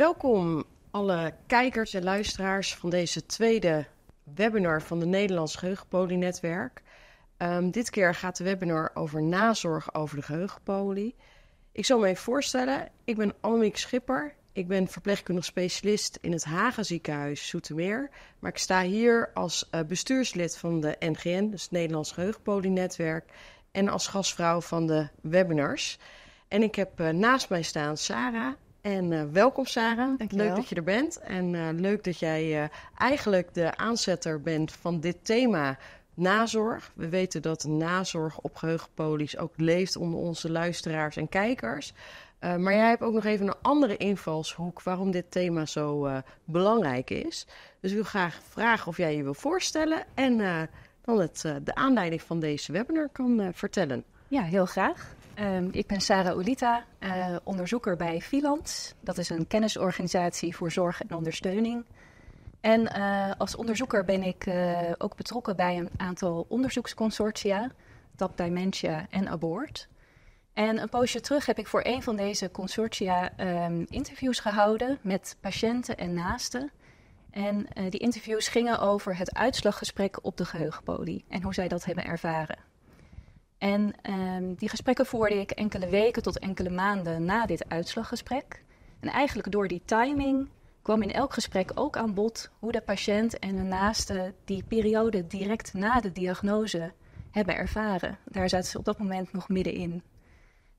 Welkom alle kijkers en luisteraars van deze tweede webinar van de Nederlands Geheugenpolienetwerk. Um, dit keer gaat de webinar over nazorg over de geheugenpolie. Ik zal me even voorstellen. Ik ben Annemiek Schipper. Ik ben verpleegkundig specialist in het Hagen ziekenhuis Zoetermeer. Maar ik sta hier als uh, bestuurslid van de NGN, dus het Nederlands Geheugenpolienetwerk. En als gastvrouw van de webinars. En ik heb uh, naast mij staan Sarah. En uh, welkom Sarah. Dankjewel. Leuk dat je er bent. En uh, leuk dat jij uh, eigenlijk de aanzetter bent van dit thema nazorg. We weten dat nazorg op geheugenpolies ook leeft onder onze luisteraars en kijkers. maar jij hebt ook nog even een andere invalshoek waarom dit thema zo belangrijk is. Dus ik wil graag vragen of jij je wil voorstellen en dan het, de aanleiding van deze webinar kan vertellen. Ja, heel graag. Um, ik ben Sarah Olita, uh, onderzoeker bij Vieland. Dat is een kennisorganisatie voor zorg en ondersteuning. En uh, als onderzoeker ben ik uh, ook betrokken bij een aantal onderzoeksconsortia, TAP Dementia en Abort. En een poosje terug heb ik voor een van deze consortia um, interviews gehouden met patiënten en naasten. En die interviews gingen over het uitslaggesprek op de geheugenpolie en hoe zij dat hebben ervaren. En um, die gesprekken voerde ik enkele weken tot enkele maanden na dit uitslaggesprek. En eigenlijk door die timing kwam in elk gesprek ook aan bod hoe de patiënt en de naaste die periode direct na de diagnose hebben ervaren. Daar zaten ze op dat moment nog middenin.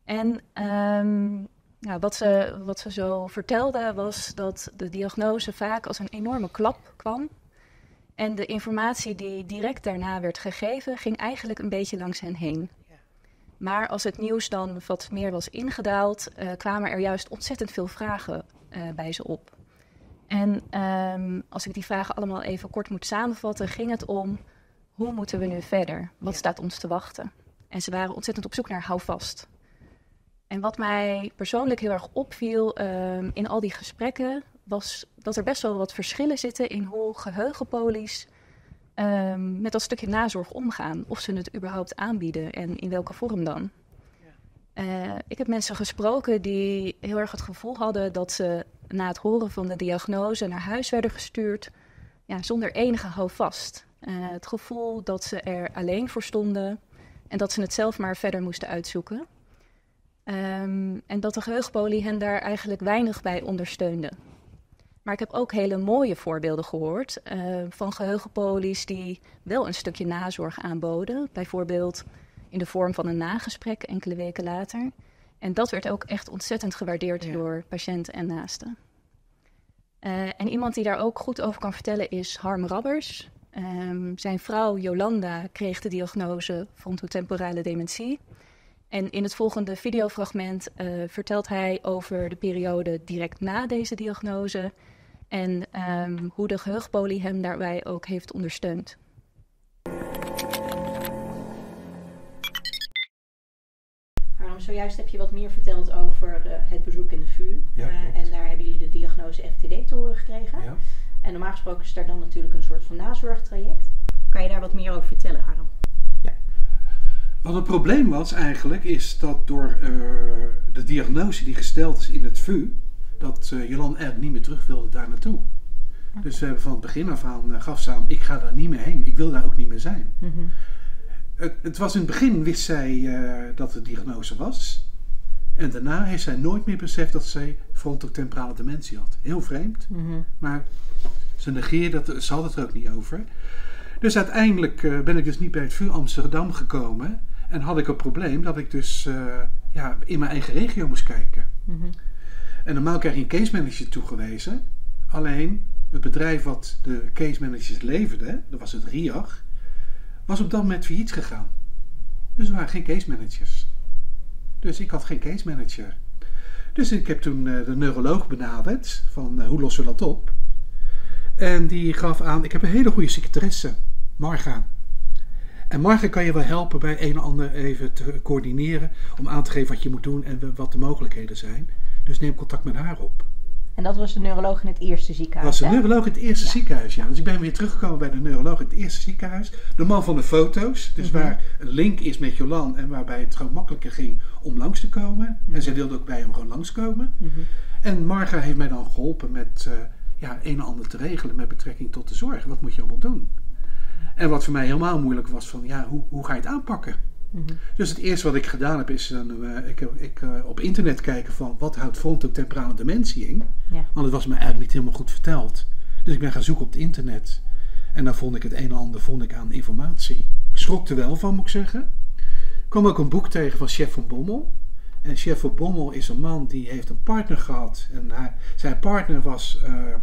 En um, nou, wat, ze, wat ze zo vertelde was dat de diagnose vaak als een enorme klap kwam. En de informatie die direct daarna werd gegeven, ging eigenlijk een beetje langs hen heen. Maar als het nieuws dan wat meer was ingedaald, uh, kwamen er juist ontzettend veel vragen uh, bij ze op. En um, als ik die vragen allemaal even kort moet samenvatten, ging het om hoe moeten we nu verder? Wat ja. staat ons te wachten? En ze waren ontzettend op zoek naar houvast. En wat mij persoonlijk heel erg opviel um, in al die gesprekken, was dat er best wel wat verschillen zitten in hoe geheugenpolies um, met dat stukje nazorg omgaan. Of ze het überhaupt aanbieden en in welke vorm dan. Ja. Uh, ik heb mensen gesproken die heel erg het gevoel hadden dat ze na het horen van de diagnose naar huis werden gestuurd ja, zonder enige houvast. Uh, het gevoel dat ze er alleen voor stonden en dat ze het zelf maar verder moesten uitzoeken. Um, en dat de geheugenpolie hen daar eigenlijk weinig bij ondersteunde. Maar ik heb ook hele mooie voorbeelden gehoord uh, van geheugenpolies die wel een stukje nazorg aanboden. Bijvoorbeeld in de vorm van een nagesprek enkele weken later. En dat werd ook echt ontzettend gewaardeerd ja. door patiënten en naasten. Uh, en iemand die daar ook goed over kan vertellen is Harm Rabbers. Um, zijn vrouw Jolanda kreeg de diagnose frontotemporale dementie. En in het volgende videofragment uh, vertelt hij over de periode direct na deze diagnose en um, hoe de geheugenpolie hem daarbij ook heeft ondersteund. Harm, zojuist heb je wat meer verteld over uh, het bezoek in de VU. Ja, uh, en daar hebben jullie de diagnose FTD te horen gekregen. Ja. En normaal gesproken is daar dan natuurlijk een soort van nazorgtraject. Kan je daar wat meer over vertellen, Harm? Wat het probleem was eigenlijk, is dat door uh, de diagnose die gesteld is in het VU, dat uh, Jolan eigenlijk niet meer terug wilde daar naartoe. Okay. Dus we hebben van het begin af aan uh, gaf ze aan, ik ga daar niet meer heen, ik wil daar ook niet meer zijn. Mm -hmm. het, het, was in het begin, wist zij dat het diagnose was. En daarna heeft zij nooit meer beseft dat zij frontotemporale dementie had. Heel vreemd, mm -hmm. maar ze negeerde dat, ze had het er ook niet over. Dus uiteindelijk ben ik dus niet bij het VU Amsterdam gekomen. En had ik een probleem dat ik dus uh, ja, in mijn eigen regio moest kijken. Mm -hmm. En normaal krijg je een case manager toegewezen. Alleen het bedrijf wat de case managers leverde, dat was het RIAG, was op dat moment failliet gegaan. Dus er waren geen case managers. Dus ik had geen case manager. Dus ik heb toen uh, de neuroloog benaderd van uh, hoe lossen we dat op? En die gaf aan, ik heb een hele goede secretaresse, Marga. En Marga kan je wel helpen bij een en ander even te coördineren om aan te geven wat je moet doen en wat de mogelijkheden zijn. Dus neem contact met haar op. En dat was de neuroloog in het eerste ziekenhuis? Dat was de neuroloog in het eerste ja. ziekenhuis, ja. Dus ik ben weer teruggekomen bij de neuroloog in het eerste ziekenhuis. De man van de foto's, dus mm -hmm. waar een link is met Jolan en waarbij het gewoon makkelijker ging om langs te komen. Mm -hmm. En zij wilde ook bij hem gewoon langskomen. Mm -hmm. En Marga heeft mij dan geholpen met uh, ja, een en ander te regelen met betrekking tot de zorg. Wat moet je allemaal doen? En wat voor mij helemaal moeilijk was, van ja, hoe, hoe ga je het aanpakken? Mhm. Dus het eerste wat ik gedaan heb, is uh, ik, ik, uh, op internet kijken van wat houdt frontotemporale dementie in. Ja. Want het was me eigenlijk niet helemaal goed verteld. Dus ik ben gaan zoeken op het internet. En daar vond ik het een en ander vond ik aan informatie. Ik schrok er wel van, moet ik zeggen. Ik kwam ook een boek tegen van Chef van Bommel. En Chef van Bommel is een man die heeft een partner gehad. En hij, zijn partner was uh,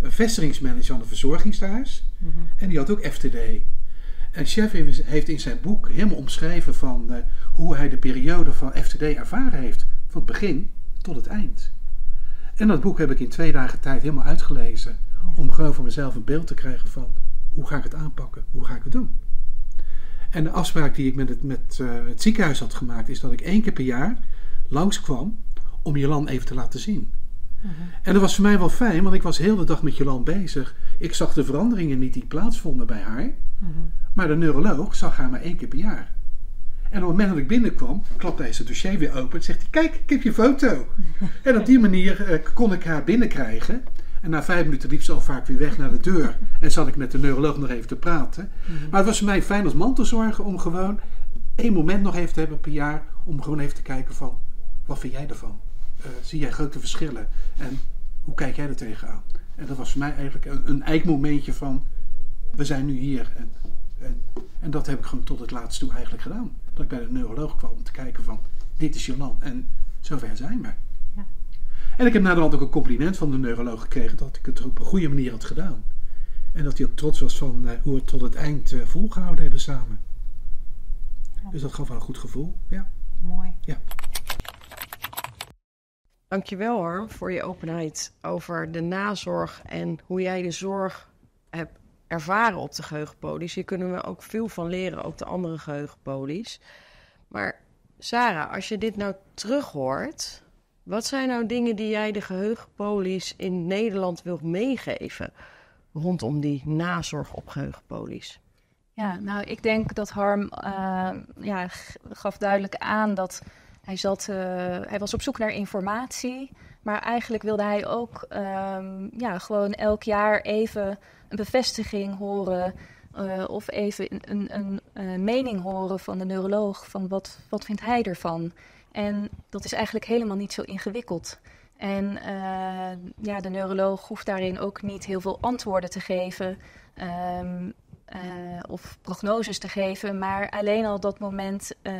een vestigingsmanager aan een verzorgingstehuis. Mm En die had ook FTD. En Chef heeft in zijn boek helemaal omschreven van uh, hoe hij de periode van FTD ervaren heeft. Van het begin tot het eind. En dat boek heb ik in twee dagen tijd helemaal uitgelezen. Om gewoon voor mezelf een beeld te krijgen van hoe ga ik het aanpakken? Hoe ga ik het doen? En de afspraak die ik met het, met, uh, het ziekenhuis had gemaakt is dat ik één keer per jaar langskwam om Jolan even te laten zien. Mhm. En dat was voor mij wel fijn, want ik was heel de dag met Jolan bezig. Ik zag de veranderingen niet die plaatsvonden bij haar. Mhm. Maar de neuroloog zag haar maar één keer per jaar. En op het moment dat ik binnenkwam, klapte hij zijn dossier weer open en zegt hij, kijk, ik heb je foto. en op die manier uh, kon ik haar binnenkrijgen. En na vijf minuten liep ze al vaak weer weg naar de deur. En zat ik met de neuroloog nog even te praten. Mhm. Maar het was voor mij fijn als mantelzorger om gewoon één moment nog even te hebben per jaar. Om gewoon even te kijken van, wat vind jij ervan? Uh, zie jij grote verschillen? En hoe kijk jij er tegenaan? En dat was voor mij eigenlijk een, een eikmomentje van, we zijn nu hier. En, en, en, dat heb ik gewoon tot het laatste toe eigenlijk gedaan. Dat ik bij de neuroloog kwam om te kijken van, dit is je land en zover zijn we. En ik heb naderhand ook een compliment van de neuroloog gekregen dat ik het op een goede manier had gedaan. En dat hij ook trots was van uh, hoe we het tot het eind uh, volgehouden hebben samen. Dus dat gaf wel een goed gevoel. Ja. Mooi. Ja. Dankjewel Harm voor je openheid over de nazorg en hoe jij de zorg hebt ervaren op de geheugenpolies. Hier kunnen we ook veel van leren, ook de andere geheugenpolies. Maar Sarah, als je dit nou terughoort, wat zijn nou dingen die jij de geheugenpolies in Nederland wilt meegeven rondom die nazorg op geheugenpolies? Ja, nou, ik denk dat Harm uh, ja, gaf duidelijk aan dat hij zat, uh, hij was op zoek naar informatie, maar eigenlijk wilde hij ook um, ja, gewoon elk jaar even een bevestiging horen uh, of even een, een, een, mening horen van de neuroloog van wat, wat vindt hij ervan. En dat is eigenlijk helemaal niet zo ingewikkeld. En ja, de neuroloog hoeft daarin ook niet heel veel antwoorden te geven um, uh, of prognoses te geven. Maar alleen al dat moment uh,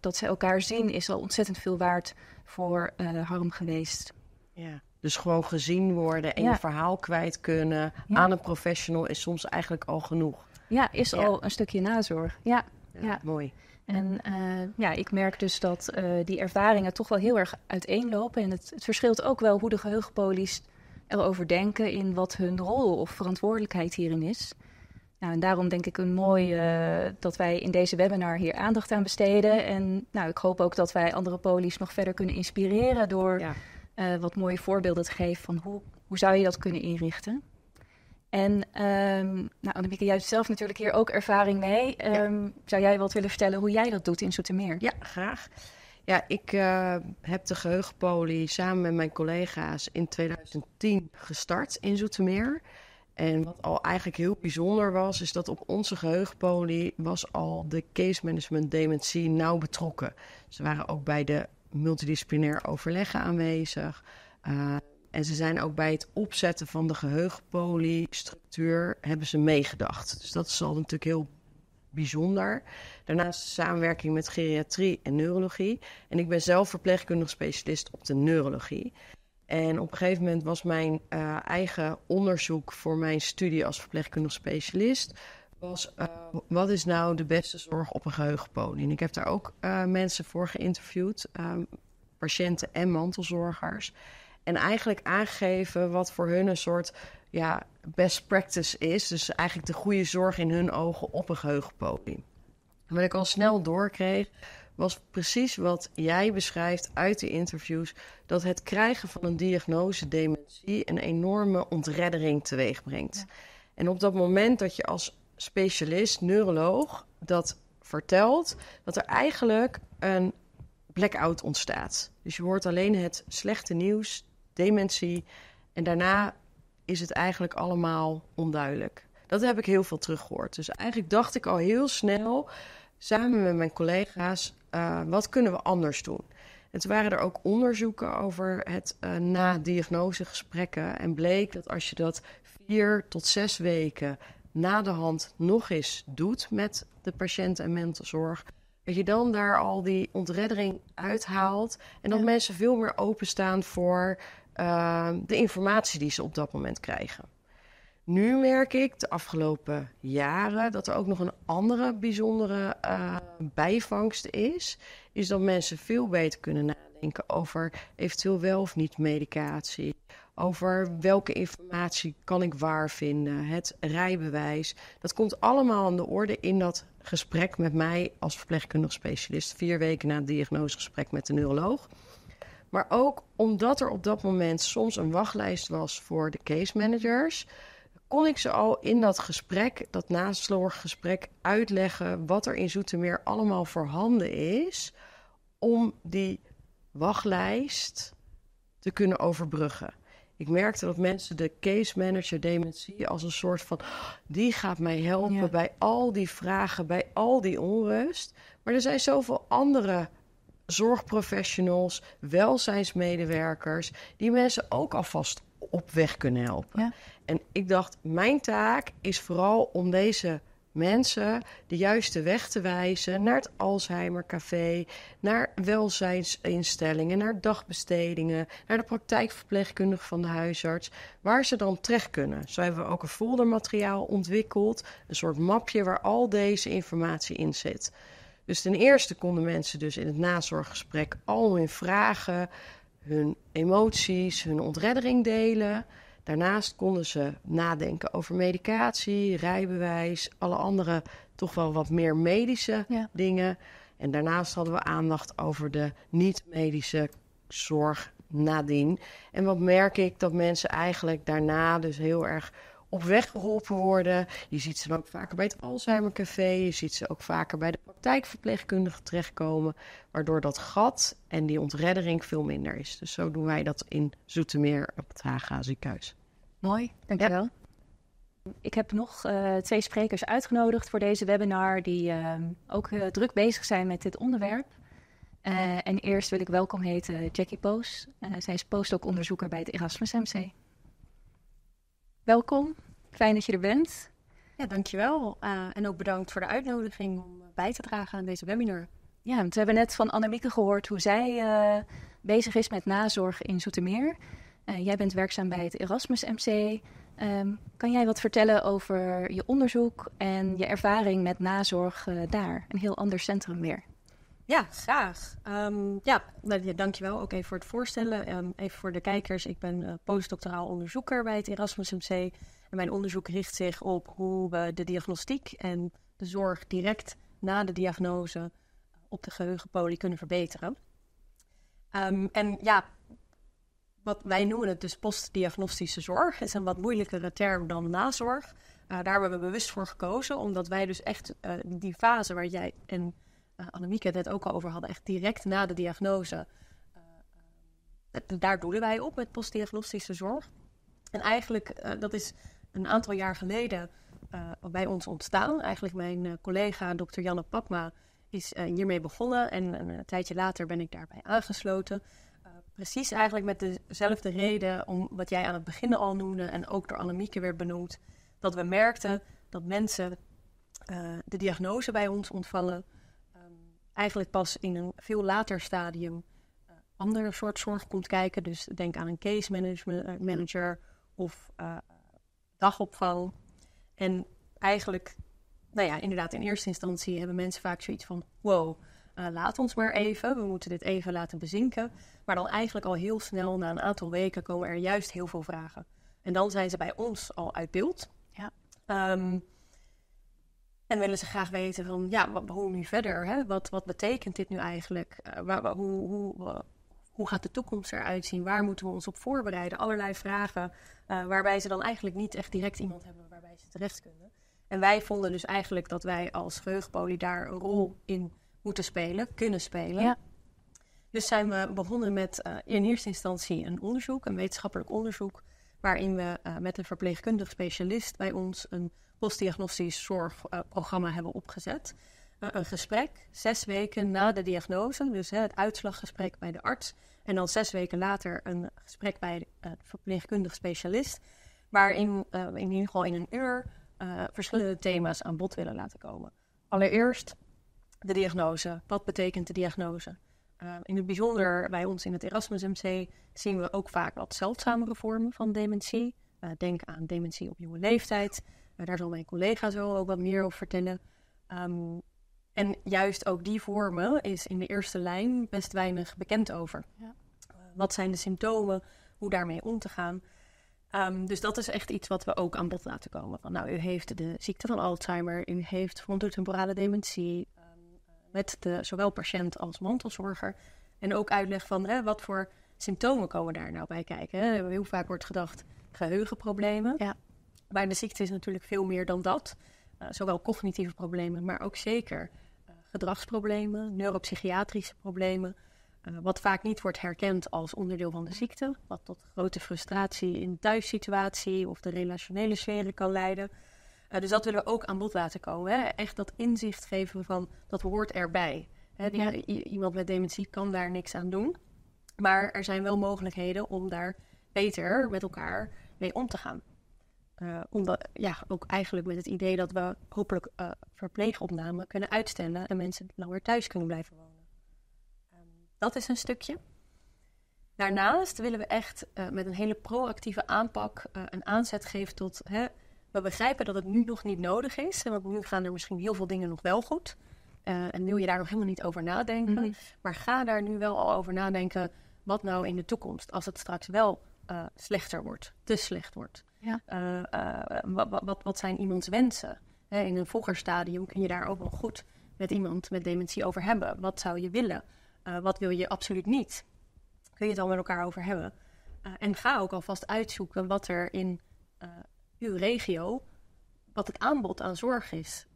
dat ze elkaar zien is al ontzettend veel waard voor Harm geweest. Ja. Dus gewoon gezien worden en je verhaal kwijt kunnen aan een professional is soms eigenlijk al genoeg. Ja, is al een stukje nazorg. Ja, ja. mooi. En uh, ja, ik merk dus dat uh, die ervaringen toch wel heel erg uiteenlopen. En het, het verschilt ook wel hoe de geheugenpolies erover denken in wat hun rol of verantwoordelijkheid hierin is. Nou, en daarom denk ik een mooi uh, dat wij in deze webinar hier aandacht aan besteden. En nou, ik hoop ook dat wij andere polies nog verder kunnen inspireren door ja. wat mooie voorbeelden te geven van hoe, hoe zou je dat kunnen inrichten. En um, nou, Annemieke, jij hebt zelf natuurlijk hier ook ervaring mee. Um, Zou jij wat willen vertellen hoe jij dat doet in Zoetermeer? Ja, graag. Ja, ik uh, heb de geheugenpolie samen met mijn collega's in 2010 gestart in Zoetermeer. En wat al eigenlijk heel bijzonder was, is dat op onze geheugenpolie was al de case management dementie nauw betrokken. Ze waren ook bij de multidisciplinair overleggen aanwezig. Uh, en ze zijn ook bij het opzetten van de geheugenpoliestructuur hebben ze meegedacht. Dus dat is al natuurlijk heel bijzonder. Daarnaast samenwerking met geriatrie en neurologie. En ik ben zelf verpleegkundig specialist op de neurologie. En op een gegeven moment was mijn uh, eigen onderzoek voor mijn studie als verpleegkundig specialist... was uh, wat is nou de beste zorg op een geheugenpolie? En ik heb daar ook uh, mensen voor geïnterviewd, patiënten en mantelzorgers... En eigenlijk aangeven wat voor hun een soort ja, best practice is. Dus eigenlijk de goede zorg in hun ogen op een geheugenpodium. En wat ik al snel doorkreeg, was precies wat jij beschrijft uit de interviews: dat het krijgen van een diagnose dementie een enorme ontreddering teweeg brengt. En op dat moment dat je als specialist, neuroloog, dat vertelt, dat er eigenlijk een blackout ontstaat. Dus je hoort alleen het slechte nieuws dementie. En daarna is het eigenlijk allemaal onduidelijk. Dat heb ik heel veel teruggehoord. Dus eigenlijk dacht ik al heel snel, samen met mijn collega's, uh, wat kunnen we anders doen? En toen waren er ook onderzoeken over het uh, na-diagnosegesprekken. En bleek dat als je dat vier tot zes weken na de hand nog eens doet met de patiënt en mentalzorg, dat je dan daar al die ontreddering uithaalt. En dat mensen veel meer openstaan voor uh, de informatie die ze op dat moment krijgen. Nu merk ik de afgelopen jaren dat er ook nog een andere bijzondere uh, bijvangst is. Is dat mensen veel beter kunnen nadenken over eventueel wel of niet medicatie. Over welke informatie kan ik waar vinden. Het rijbewijs. Dat komt allemaal aan de orde in dat gesprek met mij als verpleegkundig specialist. Vier weken na het diagnosegesprek met de neuroloog. Maar ook omdat er op dat moment soms een wachtlijst was voor de case managers kon ik ze al in dat gesprek, dat nazorggesprek, uitleggen wat er in Zoetermeer allemaal voorhanden is om die wachtlijst te kunnen overbruggen. Ik merkte dat mensen de case manager dementie als een soort van die gaat mij helpen bij al die vragen, bij al die onrust. Maar er zijn zoveel andere zorgprofessionals, welzijnsmedewerkers, die mensen ook alvast op weg kunnen helpen. Ja. En ik dacht, mijn taak is vooral om deze mensen de juiste weg te wijzen naar het Alzheimer Café, naar welzijnsinstellingen, naar dagbestedingen, naar de praktijkverpleegkundige van de huisarts, waar ze dan terecht kunnen. Zo hebben we ook een foldermateriaal ontwikkeld, een soort mapje waar al deze informatie in zit. Dus ten eerste konden mensen dus in het nazorggesprek al hun vragen, hun emoties, hun ontreddering delen. Daarnaast konden ze nadenken over medicatie, rijbewijs, alle andere toch wel wat meer medische dingen. En daarnaast hadden we aandacht over de niet-medische zorg nadien. En wat merk ik dat mensen eigenlijk daarna dus heel erg op weg geholpen worden. Je ziet ze dan ook vaker bij het Alzheimer Café. Je ziet ze ook vaker bij de praktijkverpleegkundige terechtkomen. Waardoor dat gat en die ontreddering veel minder is. Dus zo doen wij dat in Zoetermeer op het HGA ziekenhuis. Mooi, dankjewel. Ja. Ik heb nog uh, twee sprekers uitgenodigd voor deze webinar die uh, ook uh, druk bezig zijn met dit onderwerp. en eerst wil ik welkom heten Jackie Poos. zij is postdoc-onderzoeker bij het Erasmus MC. Welkom, fijn dat je er bent. Ja, dankjewel. Uh, en ook bedankt voor de uitnodiging om bij te dragen aan deze webinar. Ja, we hebben net van Annemieke gehoord hoe zij uh, bezig is met nazorg in Zoetermeer. Uh, jij bent werkzaam bij het Erasmus MC. Um, kan jij wat vertellen over je onderzoek en je ervaring met nazorg daar? Een heel ander centrum weer. Ja, graag. Um, ja, dankjewel ook even voor het voorstellen. Um, even voor de kijkers. Ik ben uh, postdoctoraal onderzoeker bij het Erasmus MC. En mijn onderzoek richt zich op hoe we de diagnostiek en de zorg direct na de diagnose op de geheugenpolie kunnen verbeteren. Um, en ja, wat wij noemen het dus postdiagnostische zorg. Is een wat moeilijkere term dan nazorg. Uh, daar hebben we bewust voor gekozen, omdat wij dus echt uh, die fase waar jij en Annemieke het ook al over hadden, echt direct na de diagnose. Uh, daar doelen wij op met postdiagnostische zorg. En eigenlijk, dat is een aantal jaar geleden bij ons ontstaan. Eigenlijk mijn collega, dokter Janne Papma, is hiermee begonnen. En een tijdje later ben ik daarbij aangesloten. precies eigenlijk met dezelfde reden om wat jij aan het begin al noemde en ook door Annemieke werd benoemd. Dat we merkten dat mensen de diagnose bij ons ontvallen eigenlijk pas in een veel later stadium uh, andere soort zorg komt kijken. Dus denk aan een case management, uh, manager of uh, dagopvang. En eigenlijk, nou ja, inderdaad, in eerste instantie hebben mensen vaak zoiets van: wow, laat ons maar even, we moeten dit even laten bezinken. Maar dan eigenlijk al heel snel, na een aantal weken, komen er juist heel veel vragen. En dan zijn ze bij ons al uit beeld. Ja. Um, en willen ze graag weten van, ja, wat, hoe nu verder? Hè? Wat, wat betekent dit nu eigenlijk? Uh, waar, hoe, hoe, hoe gaat de toekomst eruit zien? Waar moeten we ons op voorbereiden? Allerlei vragen uh, waarbij ze dan eigenlijk niet echt direct iemand hebben waarbij ze terecht kunnen. En wij vonden dus eigenlijk dat wij als geheugenpolie daar een rol in moeten spelen, kunnen spelen. Ja. Dus zijn we begonnen met in eerste instantie een onderzoek, een wetenschappelijk onderzoek, waarin we met een verpleegkundig specialist bij ons een postdiagnostisch zorgprogramma hebben opgezet. een gesprek, zes weken na de diagnose, dus het uitslaggesprek bij de arts. En dan zes weken later een gesprek bij een verpleegkundig specialist. Waarin we in ieder geval in een uur verschillende thema's aan bod willen laten komen. Allereerst de diagnose. Wat betekent de diagnose? In het bijzonder bij ons in het Erasmus MC zien we ook vaak wat zeldzamere vormen van dementie. Denk aan dementie op jonge leeftijd. Daar zal mijn collega zo ook wat meer over vertellen. Um, en juist ook die vormen is in de eerste lijn best weinig bekend over. Ja. wat zijn de symptomen? Hoe daarmee om te gaan? Um, dus dat is echt iets wat we ook aan bod laten komen. Van, nou, u heeft de ziekte van Alzheimer, u heeft frontotemporale dementie, met de, zowel patiënt als mantelzorger. En ook uitleg van hè, wat voor symptomen komen daar nou bij kijken. Hè? Heel vaak wordt gedacht geheugenproblemen. Ja. Bij de ziekte is natuurlijk veel meer dan dat. Uh, zowel cognitieve problemen, maar ook zeker uh, gedragsproblemen, neuropsychiatrische problemen. Uh, wat vaak niet wordt herkend als onderdeel van de ziekte. Wat tot grote frustratie in de thuissituatie of de relationele sferen kan leiden. Dus dat willen we ook aan bod laten komen. Hè? Echt dat inzicht geven van dat hoort erbij. Hè? Die, iemand met dementie kan daar niks aan doen. Maar er zijn wel mogelijkheden om daar beter met elkaar mee om te gaan. Uh, omdat, ja, ook eigenlijk met het idee dat we hopelijk uh, verpleegopname kunnen uitstellen en mensen langer thuis kunnen blijven wonen. Um, dat is een stukje. Daarnaast willen we echt uh, met een hele proactieve aanpak een aanzet geven tot hè, we begrijpen dat het nu nog niet nodig is. Want nu gaan er misschien heel veel dingen nog wel goed. En wil je daar nog helemaal niet over nadenken. Mhm. Maar ga daar nu wel al over nadenken. Wat nou in de toekomst, als het straks wel slechter wordt, te slecht wordt. Ja. Uh, wat, wat, wat, zijn iemands wensen? Hè, in een vroeger stadium kun je daar ook wel goed met iemand met dementie over hebben. Wat zou je willen? wat wil je absoluut niet? Kun je het al met elkaar over hebben? en ga ook alvast uitzoeken wat er in uw regio wat het aanbod aan zorg is.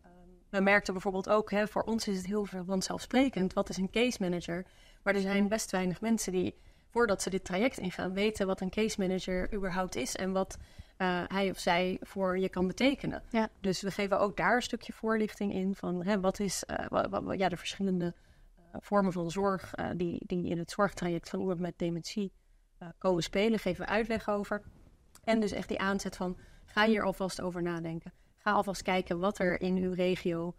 We merkten bijvoorbeeld ook, hè, voor ons is het heel vanzelfsprekend, wat is een case manager? Maar er zijn best weinig mensen die, voordat ze dit traject ingaan, weten wat een case manager überhaupt is en wat uh, hij of zij voor je kan betekenen. Ja. Dus we geven ook daar een stukje voorlichting in van hè, wat is uh, wat, wat, ja, de verschillende uh, vormen van zorg die, die in het zorgtraject van iemand met dementie komen spelen, geven we uitleg over. En dus echt die aanzet van Ga hier alvast over nadenken. Ga alvast kijken wat er in uw regio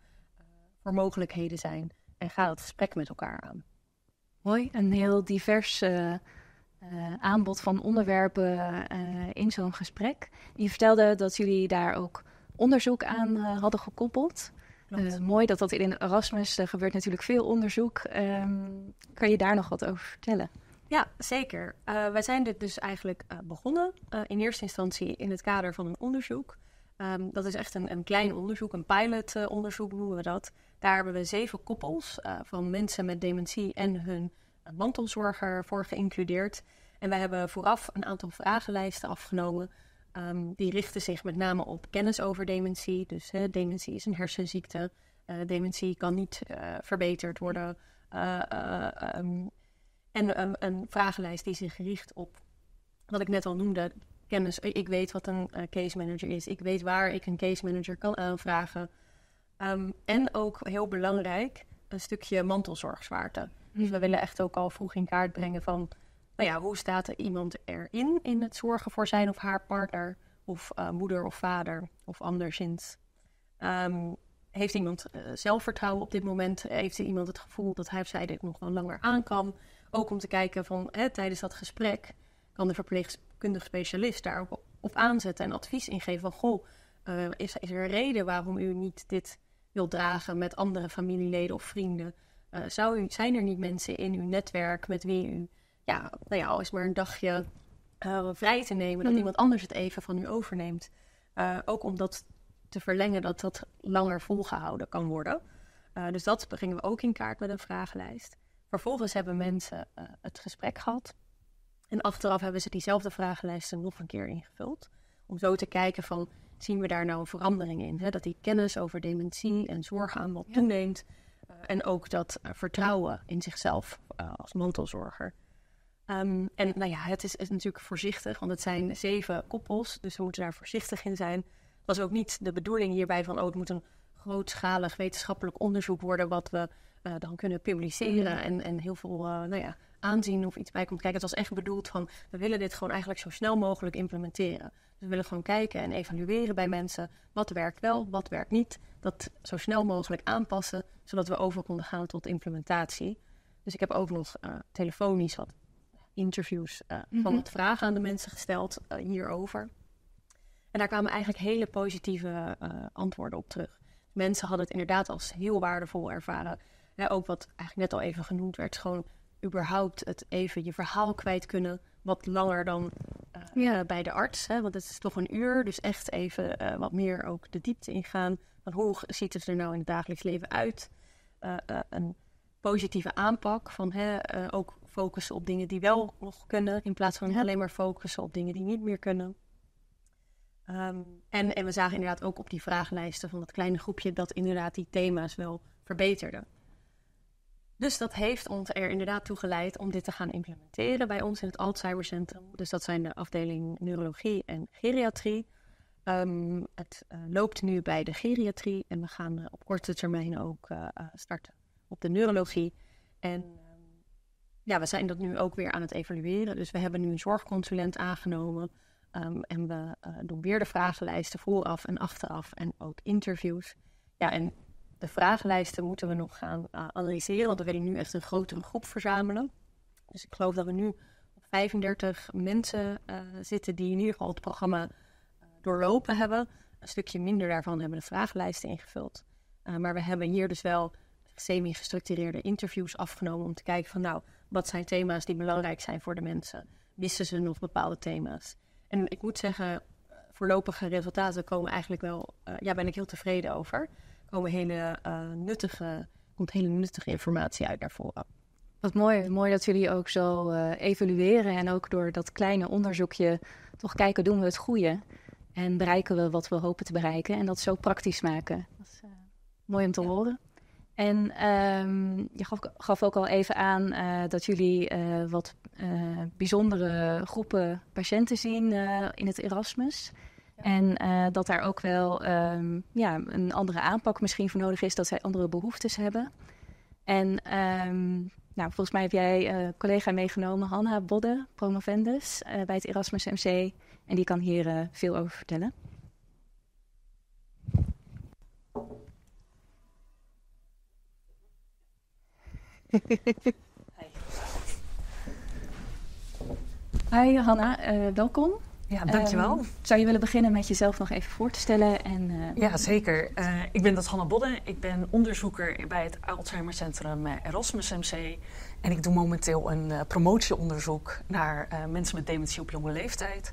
voor mogelijkheden zijn. En ga het gesprek met elkaar aan. Mooi, een heel divers uh, uh, aanbod van onderwerpen in zo'n gesprek. Je vertelde dat jullie daar ook onderzoek aan hadden gekoppeld. mooi dat dat in Erasmus, er gebeurt natuurlijk veel onderzoek. Um, kan je daar nog wat over vertellen? Ja, zeker. Uh, wij zijn dit dus eigenlijk uh, begonnen. Uh, in eerste instantie in het kader van een onderzoek. Um, dat is echt een, een klein onderzoek, een pilotonderzoek noemen we dat. Daar hebben we zeven koppels van mensen met dementie en hun mantelzorger voor geïncludeerd. En wij hebben vooraf een aantal vragenlijsten afgenomen. Um, die richten zich met name op kennis over dementie. Dus dementie is een hersenziekte. dementie kan niet verbeterd worden. Um, en een, een vragenlijst die zich richt op wat ik net al noemde, kennis. Ik weet wat een case manager is. Ik weet waar ik een case manager kan aanvragen. En ook heel belangrijk, een stukje mantelzorgzwaarte. Dus we mhm. willen echt ook al vroeg in kaart brengen van, nou ja, hoe staat er iemand erin in het zorgen voor zijn of haar partner, of uh, moeder of vader, of anderszins. Um, heeft iemand uh, zelfvertrouwen op dit moment? Heeft iemand het gevoel dat hij of zij dit nog wel langer aan kan? Ook om te kijken van hè, tijdens dat gesprek kan de verpleegkundige specialist daar op aanzetten en advies ingeven van goh, uh, is, is, er een reden waarom u niet dit wilt dragen met andere familieleden of vrienden? Zou u, zijn er niet mensen in uw netwerk met wie u, ja, nou ja, al is maar een dagje uh, vrij te nemen, dat mm. iemand anders het even van u overneemt? ook om dat te verlengen, dat dat langer volgehouden kan worden. dus dat brengen we ook in kaart met een vragenlijst. Vervolgens hebben mensen het gesprek gehad. En achteraf hebben ze diezelfde vragenlijsten nog een keer ingevuld. Om zo te kijken van, zien we daar nou een verandering in? Hè? Dat die kennis over dementie en zorgaanbod ja. toeneemt. en ook dat vertrouwen in zichzelf als mantelzorger. Ehm, en nou ja, het is, is, natuurlijk voorzichtig, want het zijn zeven koppels, dus we moeten daar voorzichtig in zijn. Het was ook niet de bedoeling hierbij van, oh, het moet een grootschalig wetenschappelijk onderzoek worden wat we uh, dan kunnen publiceren en, en heel veel uh, nou ja, aanzien of iets bij komt kijken. Het was echt bedoeld van, we willen dit gewoon eigenlijk zo snel mogelijk implementeren. Dus we willen gewoon kijken en evalueren bij mensen, wat werkt wel, wat werkt niet. Dat zo snel mogelijk aanpassen, zodat we over konden gaan tot implementatie. Dus ik heb ook nog uh, telefonisch wat interviews uh, van mhm. wat vragen aan de mensen gesteld uh, hierover. En daar kwamen eigenlijk hele positieve uh, antwoorden op terug. Mensen hadden het inderdaad als heel waardevol ervaren. Ja, ook wat eigenlijk net al even genoemd werd, gewoon überhaupt het even je verhaal kwijt kunnen. Wat langer dan ja. bij de arts, hè, want het is toch een uur. Dus echt even wat meer ook de diepte ingaan. Van hoe ziet het er nou in het dagelijks leven uit? een positieve aanpak van hè, ook focussen op dingen die wel nog kunnen, in plaats van alleen maar focussen op dingen die niet meer kunnen. Ehm, en, en we zagen inderdaad ook op die vragenlijsten van dat kleine groepje dat inderdaad die thema's wel verbeterden. Dus dat heeft ons er inderdaad toe geleid om dit te gaan implementeren bij ons in het Alzheimercentrum. Dus dat zijn de afdeling neurologie en geriatrie. Ehm, het uh, loopt nu bij de geriatrie en we gaan uh, op korte termijn ook uh, starten op de neurologie. En ja, we zijn dat nu ook weer aan het evalueren. Dus we hebben nu een zorgconsulent aangenomen. Um, en we uh, doen weer de vragenlijsten vooraf en achteraf en ook interviews. Ja, en de vragenlijsten moeten we nog gaan uh, analyseren, want we willen nu echt een grotere groep verzamelen. Dus ik geloof dat we nu op 35 mensen uh, zitten die in ieder geval het programma doorlopen hebben. Een stukje minder daarvan hebben de vragenlijsten ingevuld. maar we hebben hier dus wel semi-gestructureerde interviews afgenomen om te kijken van nou, wat zijn thema's die belangrijk zijn voor de mensen? Missen ze nog bepaalde thema's? En ik moet zeggen, voorlopige resultaten komen eigenlijk wel, uh, ja, ben ik heel tevreden over. Er komen hele uh, nuttige, komt hele nuttige informatie uit naar voren. Wat mooi, mooi dat jullie ook zo uh, evalueren en ook door dat kleine onderzoekje toch kijken, doen we het goede? En bereiken we wat we hopen te bereiken en dat zo praktisch maken. Dat is mooi om te horen. En um, je gaf, gaf, ook al even aan uh, dat jullie uh, wat uh, bijzondere groepen patiënten zien in het Erasmus. Ja. En dat daar ook wel um, ja, een andere aanpak misschien voor nodig is, dat zij andere behoeftes hebben. En um, nou, volgens mij heb jij een collega meegenomen, Hanna Bodde, promovendus bij het Erasmus MC. En die kan hier veel over vertellen. Hi Hanna, uh, welkom. Ja, dankjewel. Uh, zou je willen beginnen met jezelf nog even voor te stellen? En, uh... Ja, zeker. ik ben dat Hanna Bodde. Ik ben onderzoeker bij het Alzheimer Centrum Erasmus MC. En ik doe momenteel een promotieonderzoek naar mensen met dementie op jonge leeftijd.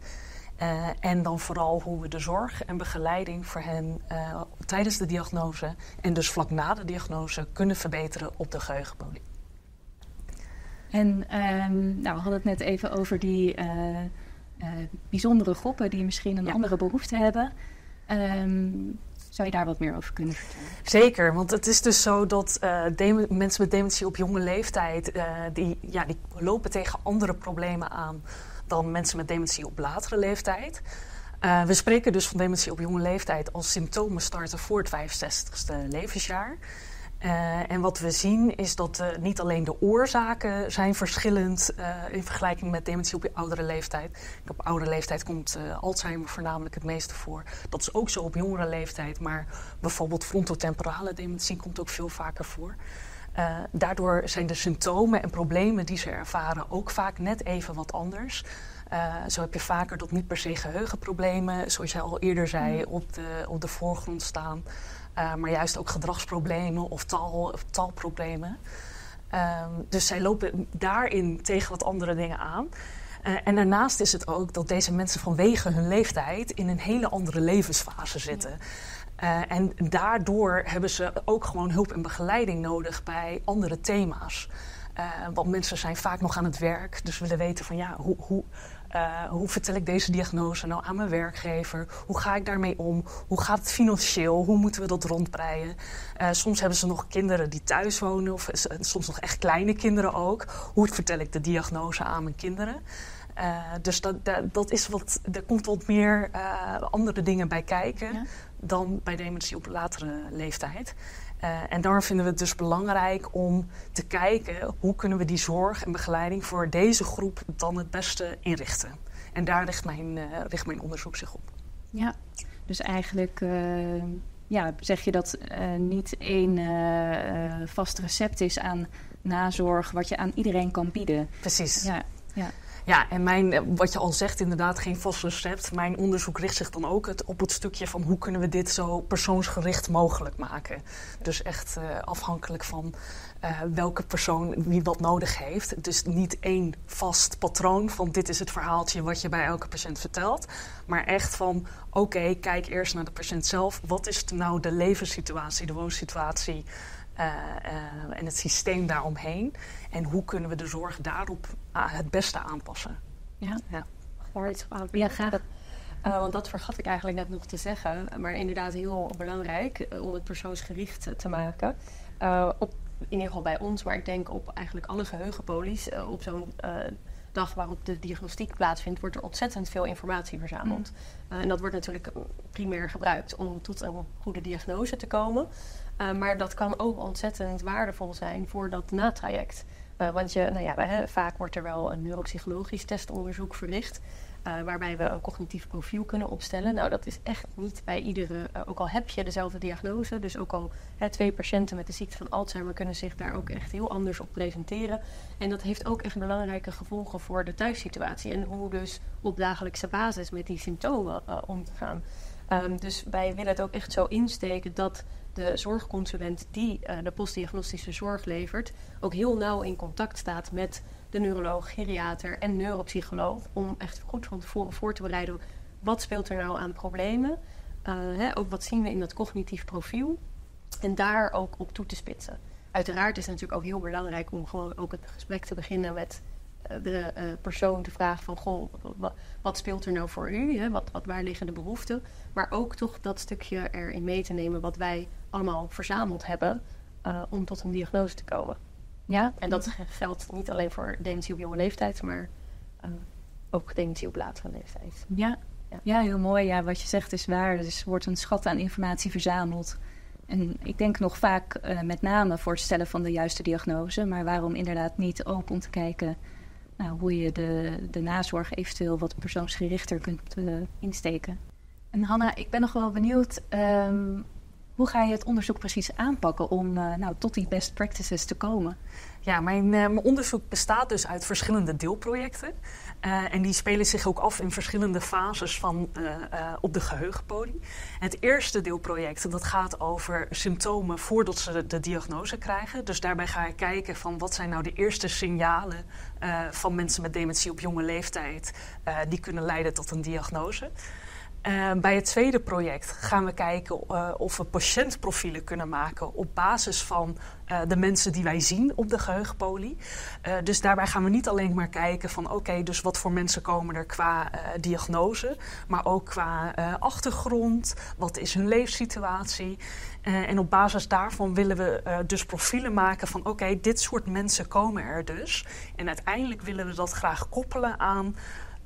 Uh, en dan vooral hoe we de zorg en begeleiding voor hen uh, tijdens de diagnose en dus vlak na de diagnose kunnen verbeteren op de geheugenpolie. En um, nou, we hadden het net even over die uh, bijzondere groepen die misschien een ja. andere behoefte hebben. Um, zou je daar wat meer over kunnen vertellen? Zeker, want het is dus zo dat mensen met dementie op jonge leeftijd, die, ja, die lopen tegen andere problemen aan dan mensen met dementie op latere leeftijd. Uh, we spreken dus van dementie op jonge leeftijd als symptomen starten voor het 65ste levensjaar. Uh, en wat we zien is dat uh, niet alleen de oorzaken zijn verschillend in vergelijking met dementie op oudere leeftijd. Op oudere leeftijd komt Alzheimer voornamelijk het meeste voor. Dat is ook zo op jongere leeftijd, maar bijvoorbeeld frontotemporale dementie komt ook veel vaker voor. Uh, daardoor zijn de symptomen en problemen die ze ervaren ook vaak net even wat anders. Uh, zo heb je vaker dat niet per se geheugenproblemen, zoals jij al eerder zei, mm. op de, op de voorgrond staan. Uh, maar juist ook gedragsproblemen of, taal, of taalproblemen. Um, dus zij lopen daarin tegen wat andere dingen aan. Uh, en daarnaast is het ook dat deze mensen vanwege hun leeftijd in een hele andere levensfase zitten. Uh, en daardoor hebben ze ook gewoon hulp en begeleiding nodig bij andere thema's. want mensen zijn vaak nog aan het werk, dus willen weten van ja, hoe, hoe, hoe vertel ik deze diagnose nou aan mijn werkgever? Hoe ga ik daarmee om? Hoe gaat het financieel? Hoe moeten we dat rondbreien? soms hebben ze nog kinderen die thuis wonen, of soms nog echt kleine kinderen ook. Hoe vertel ik de diagnose aan mijn kinderen? Dus dat, dat, is wat, er komt wat meer andere dingen bij kijken dan bij dementie op latere leeftijd. Uh, en daarom vinden we het dus belangrijk om te kijken hoe kunnen we die zorg en begeleiding voor deze groep dan het beste inrichten. En daar richt mijn, richt mijn onderzoek zich op. Ja, dus eigenlijk ja, zeg je dat niet één vast recept is aan nazorg wat je aan iedereen kan bieden. Precies. Ja, ja. Ja, en mijn, eh, wat je al zegt, inderdaad geen vast recept. Mijn onderzoek richt zich dan ook het, op het stukje van hoe kunnen we dit zo persoonsgericht mogelijk maken. Dus echt uh, afhankelijk van uh, welke persoon wie wat nodig heeft. Dus niet één vast patroon van dit is het verhaaltje wat je bij elke patiënt vertelt. Maar echt van oké, kijk eerst naar de patiënt zelf. Wat is nou de levenssituatie, de woonsituatie? Uh, uh, en het systeem daaromheen. En hoe kunnen we de zorg daarop uh, het beste aanpassen? Ja, ja. Waar iets aan ja graag. want dat vergat ik eigenlijk net nog te zeggen. Maar inderdaad heel belangrijk om het persoonsgericht te maken. op, in ieder geval bij ons, maar ik denk op eigenlijk alle geheugenpolies. op zo'n dag waarop de diagnostiek plaatsvindt, wordt er ontzettend veel informatie verzameld. Mm. en dat wordt natuurlijk primair gebruikt om tot een goede diagnose te komen. Uh, maar dat kan ook ontzettend waardevol zijn voor dat natraject. Uh, want je, nou ja, hè, vaak wordt er wel een neuropsychologisch testonderzoek verricht. Uh, waarbij we een cognitief profiel kunnen opstellen. Nou, dat is echt niet bij iedere, ook al heb je dezelfde diagnose. Dus ook al hè, twee patiënten met de ziekte van Alzheimer kunnen zich daar ook echt heel anders op presenteren. En dat heeft ook echt belangrijke gevolgen voor de thuissituatie. En hoe dus op dagelijkse basis met die symptomen om te gaan. Um, dus wij willen het ook echt zo insteken dat de zorgconsulent die de postdiagnostische zorg levert, ook heel nauw in contact staat met de neuroloog, geriater en neuropsycholoog. Om echt goed van tevoren voor te bereiden wat speelt er nou aan problemen. Uh, hè, ook wat zien we in dat cognitief profiel. En daar ook op toe te spitsen. Uiteraard is het natuurlijk ook heel belangrijk om gewoon ook het gesprek te beginnen met eh, de uh, persoon te vragen van... Goh, wat, speelt er nou voor u? Hè? Wat, wat, waar liggen de behoeften? Maar ook toch dat stukje erin mee te nemen... wat wij allemaal verzameld hebben om tot een diagnose te komen. Ja. En dat geldt niet alleen voor dementie op jonge leeftijd... maar ook dementie op latere leeftijd. Ja. ja. Ja. heel mooi. Ja, wat je zegt is waar. Dus er wordt een schat aan informatie verzameld... En ik denk nog vaak uh, met name voor het stellen van de juiste diagnose. Maar waarom inderdaad niet open om te kijken nou, hoe je de, de nazorg eventueel wat persoonsgerichter kunt uh, insteken. En Hanna, ik ben nog wel benieuwd, um, hoe ga je het onderzoek precies aanpakken om uh, nou, tot die best practices te komen? Ja, mijn, uh, mijn onderzoek bestaat dus uit verschillende deelprojecten. Uh, en die spelen zich ook af in verschillende fases van, op de geheugenpolie. Het eerste deelproject dat gaat over symptomen voordat ze de, de, diagnose krijgen. Dus daarbij ga ik kijken van wat zijn nou de eerste signalen van mensen met dementie op jonge leeftijd die kunnen leiden tot een diagnose. Uh, bij het tweede project gaan we kijken uh, of we patiëntprofielen kunnen maken op basis van uh, de mensen die wij zien op de geheugenpolie. dus daarbij gaan we niet alleen maar kijken van oké, dus wat voor mensen komen er qua diagnose, maar ook qua achtergrond, wat is hun leefsituatie. en op basis daarvan willen we dus profielen maken van oké, dit soort mensen komen er dus. En uiteindelijk willen we dat graag koppelen aan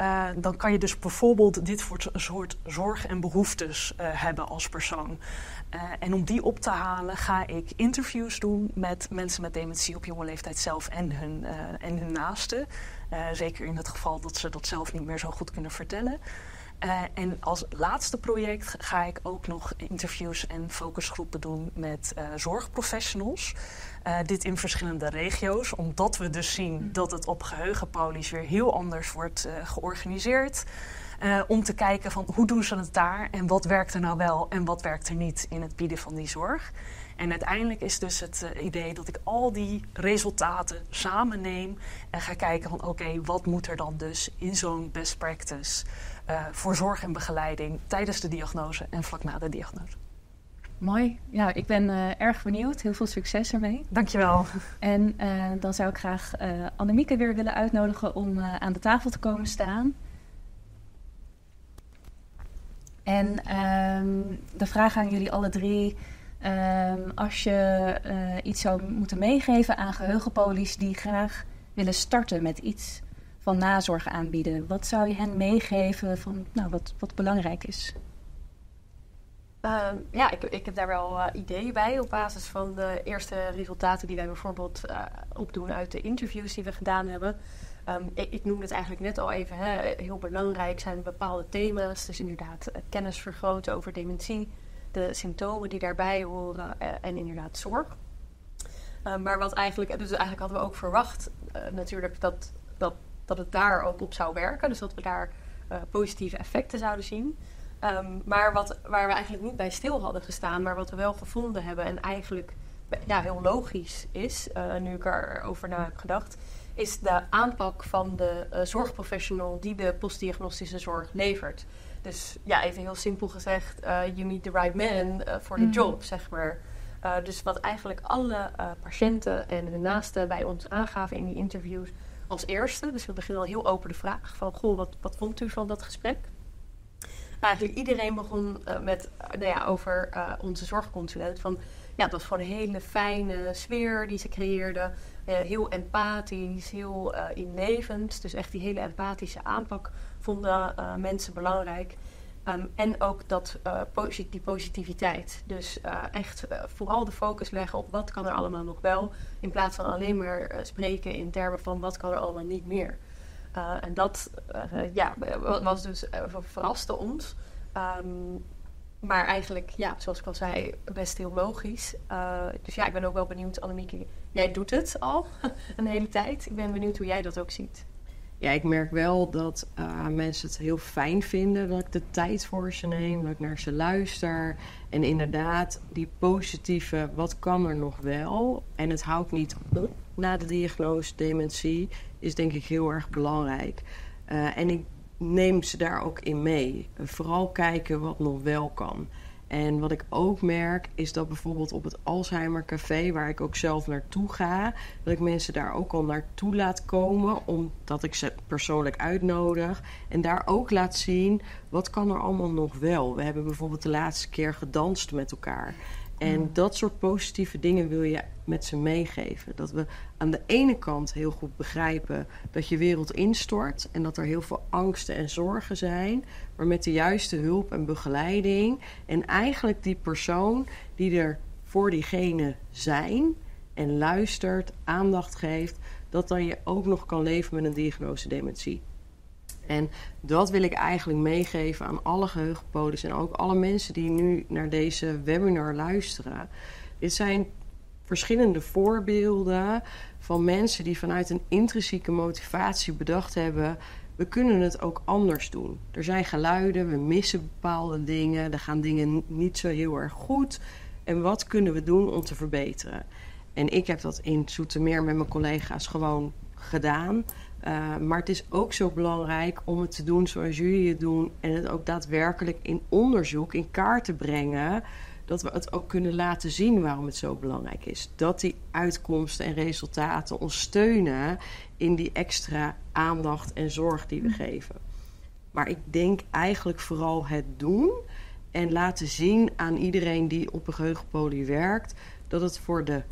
uh, dan kan je dus bijvoorbeeld dit soort zorg en behoeftes uh, hebben als persoon. Uh, en om die op te halen ga ik interviews doen met mensen met dementie op jonge leeftijd zelf en hun, en hun naasten. zeker in het geval dat ze dat zelf niet meer zo goed kunnen vertellen. En als laatste project ga ik ook nog interviews en focusgroepen doen met zorgprofessionals. Uh, dit in verschillende regio's, omdat we dus zien dat het op geheugenpolies weer heel anders wordt georganiseerd. om te kijken van hoe doen ze het daar en wat werkt er nou wel en wat werkt er niet in het bieden van die zorg. En uiteindelijk is dus het idee dat ik al die resultaten samen neem en ga kijken van oké, wat moet er dan dus in zo'n best practice voor zorg en begeleiding tijdens de diagnose en vlak na de diagnose. Mooi. Ja, ik ben uh, erg benieuwd. Heel veel succes ermee. Dankjewel. En uh, dan zou ik graag uh, Annemieke weer willen uitnodigen om aan de tafel te komen staan. En um, de vraag aan jullie alle drie. Um, als je iets zou moeten meegeven aan geheugenpolies die graag willen starten met iets van nazorg aanbieden, wat zou je hen meegeven van nou, wat, wat belangrijk is? Uh, ja, ik, ik heb daar wel uh, ideeën bij op basis van de eerste resultaten die wij bijvoorbeeld uh, opdoen uit de interviews die we gedaan hebben. Um, ik, ik noemde het eigenlijk net al even, hè, heel belangrijk zijn bepaalde thema's. Dus inderdaad eh, kennis vergroten over dementie, de symptomen die daarbij horen en inderdaad zorg. Ehm, maar wat eigenlijk, dus eigenlijk hadden we ook verwacht natuurlijk dat, dat, dat het daar ook op zou werken. Dus dat we daar positieve effecten zouden zien. Um, maar wat, waar we eigenlijk niet bij stil hadden gestaan, maar wat we wel gevonden hebben en eigenlijk ja, heel logisch is, uh, nu ik erover na heb gedacht, is de aanpak van de uh, zorgprofessional die de postdiagnostische zorg levert. Dus ja, even heel simpel gezegd, uh, you need the right man for the mm. job, zeg maar. dus wat eigenlijk alle patiënten en de naasten bij ons aangaven in die interviews als eerste. Dus we beginnen al heel open de vraag van, goh, wat, wat vond u van dat gesprek? Eigenlijk iedereen begon uh, met, uh, nou ja, over uh, onze zorgconsulent. Van, ja, het was gewoon een hele fijne sfeer die ze creëerde. heel empathisch, heel inlevend. Dus echt die hele empathische aanpak vonden mensen belangrijk. Um, en ook dat, die positiviteit. Dus echt vooral de focus leggen op wat kan er allemaal nog wel. In plaats van alleen maar spreken in termen van wat kan er allemaal niet meer. Uh, en dat uh, ja, was dus uh, verraste ons. Um, maar eigenlijk, ja, zoals ik al zei, best heel logisch. dus ja, ik ben ook wel benieuwd, Annemieke, jij doet het al een hele tijd. Ik ben benieuwd hoe jij dat ook ziet. Ja, ik merk wel dat mensen het heel fijn vinden dat ik de tijd voor ze neem, dat ik naar ze luister. En inderdaad, die positieve, wat kan er nog wel? En het houdt niet op na de diagnose dementie is denk ik heel erg belangrijk. Uh, en ik neem ze daar ook in mee. vooral kijken wat nog wel kan. En wat ik ook merk is dat bijvoorbeeld op het Alzheimer Café, waar ik ook zelf naartoe ga, dat ik mensen daar ook al naartoe laat komen, omdat ik ze persoonlijk uitnodig. En daar ook laat zien wat kan er allemaal nog wel. We hebben bijvoorbeeld de laatste keer gedanst met elkaar. En mm. dat soort positieve dingen wil je met ze meegeven. Dat we aan de ene kant heel goed begrijpen dat je wereld instort en dat er heel veel angsten en zorgen zijn, maar met de juiste hulp en begeleiding en eigenlijk die persoon die er voor diegene zijn en luistert, aandacht geeft, dat dan je ook nog kan leven met een diagnose dementie. En dat wil ik eigenlijk meegeven aan alle geheugenpolis en ook alle mensen die nu naar deze webinar luisteren. Dit zijn verschillende voorbeelden van mensen die vanuit een intrinsieke motivatie bedacht hebben: we kunnen het ook anders doen. Er zijn geluiden, we missen bepaalde dingen, er gaan dingen niet zo heel erg goed. En wat kunnen we doen om te verbeteren? En ik heb dat in Zoetermeer met mijn collega's gewoon gedaan. Uh, maar het is ook zo belangrijk om het te doen zoals jullie het doen. En het ook daadwerkelijk in onderzoek in kaart te brengen. Dat we het ook kunnen laten zien waarom het zo belangrijk is. Dat die uitkomsten en resultaten ons steunen in die extra aandacht en zorg die we geven. Maar ik denk eigenlijk vooral het doen en laten zien aan iedereen die op een geheugenpolie werkt dat het voor de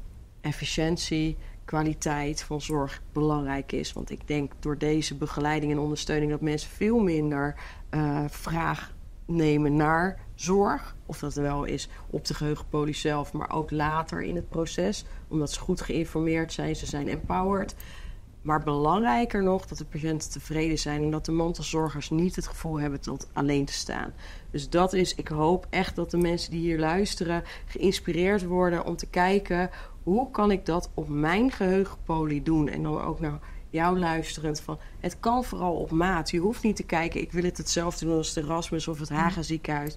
efficiëntie, kwaliteit van zorg belangrijk is. Want ik denk door deze begeleiding en ondersteuning dat mensen veel minder uh, vraag nemen naar zorg. Of dat wel is op de geheugenpolie zelf, maar ook later in het proces. Omdat ze goed geïnformeerd zijn, ze zijn empowered. Maar belangrijker nog dat de patiënten tevreden zijn en dat de mantelzorgers niet het gevoel hebben tot alleen te staan. Dus dat is, ik hoop echt dat de mensen die hier luisteren geïnspireerd worden om te kijken hoe kan ik dat op mijn geheugenpolie doen? En dan ook naar jou luisterend van het kan vooral op maat. Je hoeft niet te kijken, ik wil het hetzelfde doen als de Erasmus of het Haga ziekenhuis.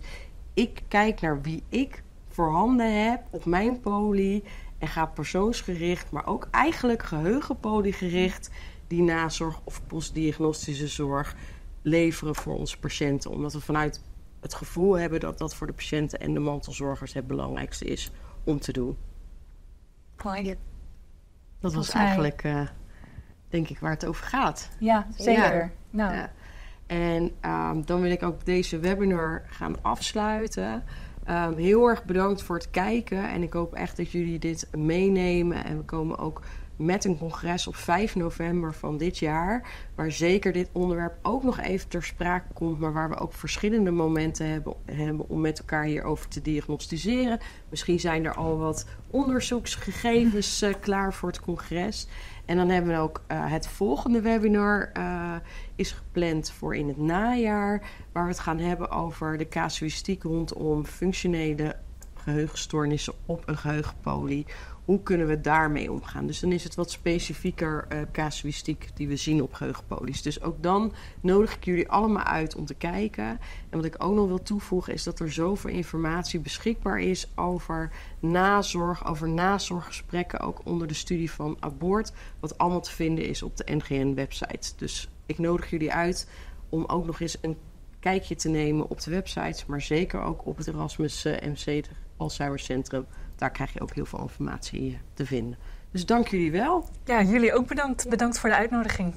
Ik kijk naar wie ik voorhanden heb op mijn poli en ga persoonsgericht, maar ook eigenlijk geheugenpolie gericht die nazorg of postdiagnostische zorg leveren voor onze patiënten. Omdat we vanuit het gevoel hebben dat dat voor de patiënten en de mantelzorgers het belangrijkste is om te doen. Mooi. Dat was eigenlijk, uh, denk ik, waar het over gaat. Ja, zeker. Ja. Nou. Ja. En um, dan wil ik ook deze webinar gaan afsluiten. Um, heel erg bedankt voor het kijken. En ik hoop echt dat jullie dit meenemen. En we komen ook met een congres op 5 november van dit jaar. Waar zeker dit onderwerp ook nog even ter sprake komt. Maar waar we ook verschillende momenten hebben, hebben om met elkaar hierover te diagnosticeren. Misschien zijn er al wat onderzoeksgegevens uh, klaar voor het congres. En dan hebben we ook uh, het volgende webinar uh, is gepland voor in het najaar. Waar we het gaan hebben over de casuïstiek rondom functionele geheugenstoornissen op een geheugenpolie hoe kunnen we daarmee omgaan? Dus dan is het wat specifieker uh, casuïstiek die we zien op geheugenpolies. Dus ook dan nodig ik jullie allemaal uit om te kijken. En wat ik ook nog wil toevoegen is dat er zoveel informatie beschikbaar is over nazorg, over nazorggesprekken, ook onder de studie van Abort, wat allemaal te vinden is op de NGN-website. Dus ik nodig jullie uit om ook nog eens een kijkje te nemen op de website, maar zeker ook op het Erasmus uh, MC Alzheimer Centrum daar krijg je ook heel veel informatie te vinden. Dus dank jullie wel. Ja, jullie ook bedankt. Bedankt voor de uitnodiging.